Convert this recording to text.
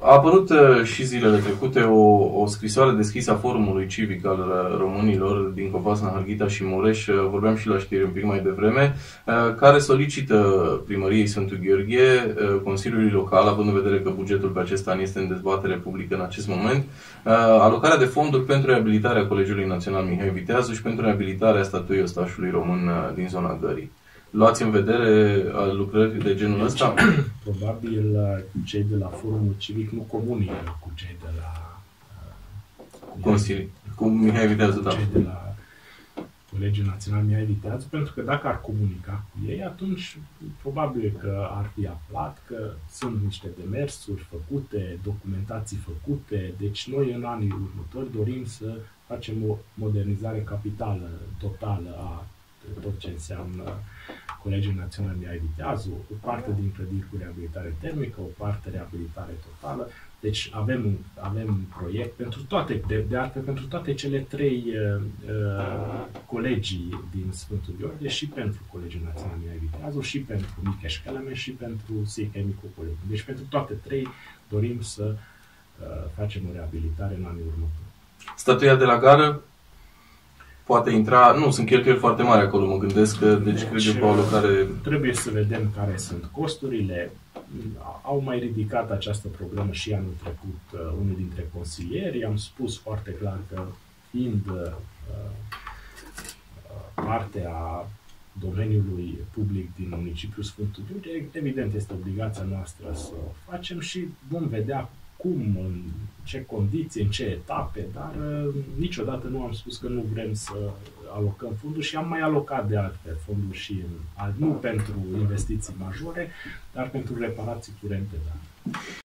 A apărut și zilele trecute o, o scrisoare deschisă a Forumului Civic al Românilor din Copasna, Harghita și Mureș, vorbeam și la știri un pic mai devreme, care solicită primăriei Sfântul Gheorghe, Consiliului Local, având în vedere că bugetul pe acest an este în dezbatere publică în acest moment, alocarea de fonduri pentru reabilitarea Colegiului Național Mihai Viteazu și pentru reabilitarea statuii ostașului român din zona Gării luați în vedere lucrări de genul deci, ăsta? Probabil cei de la Forumul Civic nu comunică cu cei de la cu Consilii, cu Mihai Viteazu, da. Cei de la Colegiul Național Mihai Viteazu, pentru că dacă ar comunica cu ei, atunci probabil că ar fi aflat că sunt niște demersuri făcute, documentații făcute, deci noi în anii următori dorim să facem o modernizare capitală, totală a tot ce înseamnă Colegiul Național de Viteazu, o parte din clădiri cu reabilitare termică, o parte reabilitare totală. Deci avem, avem un proiect pentru toate, de, de altfel pentru toate cele trei uh, uh colegii din Sfântul Gheorghe și pentru Colegiul Național de Viteazu și pentru Micheș Călăme și pentru Seica Micu Colegiu. Deci pentru toate trei dorim să uh, facem o reabilitare în anii următori. Statuia de la gară poate intra, nu, sunt cheltuieli foarte mari acolo, mă gândesc că, deci, deci cred eu pe o alocare... Trebuie să vedem care sunt costurile. Au mai ridicat această problemă și anul trecut uh, unul dintre consilieri. Am spus foarte clar că fiind uh, uh, parte a domeniului public din municipiul Sfântul Giurge, evident este obligația noastră să o facem și vom vedea cum, în ce condiții, în ce etape, dar uh, niciodată nu am spus că nu vrem să alocăm fonduri și am mai alocat de altfel fonduri și în, nu pentru investiții majore, dar pentru reparații curente. Da.